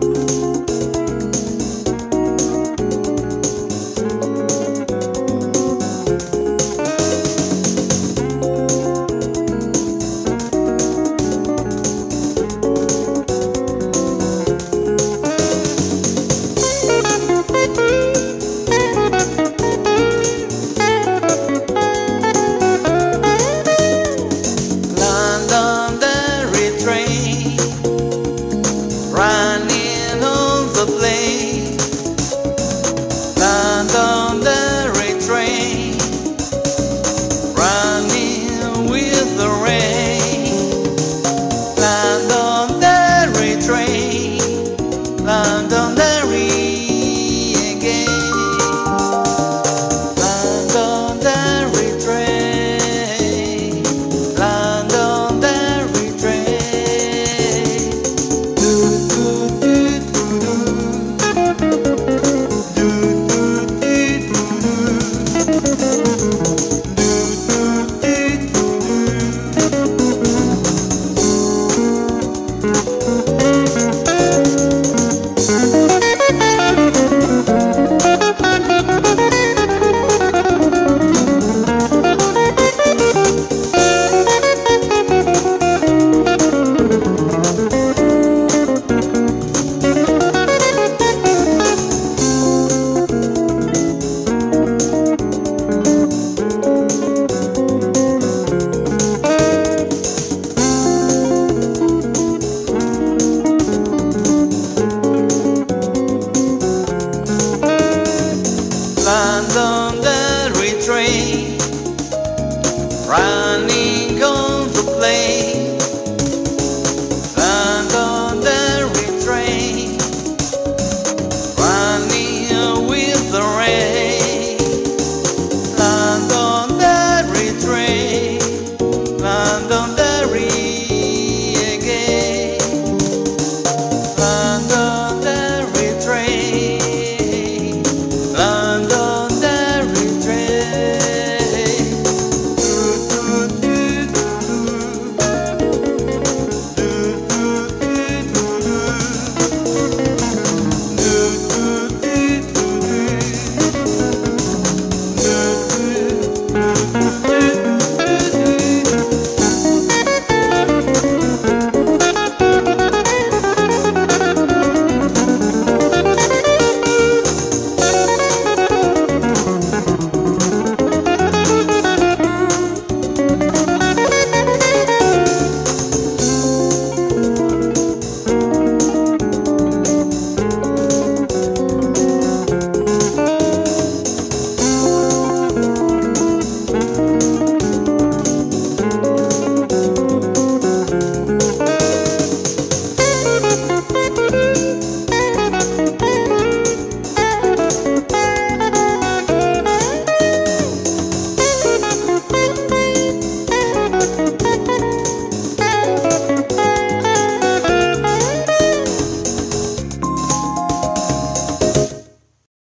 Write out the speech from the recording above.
London Sunny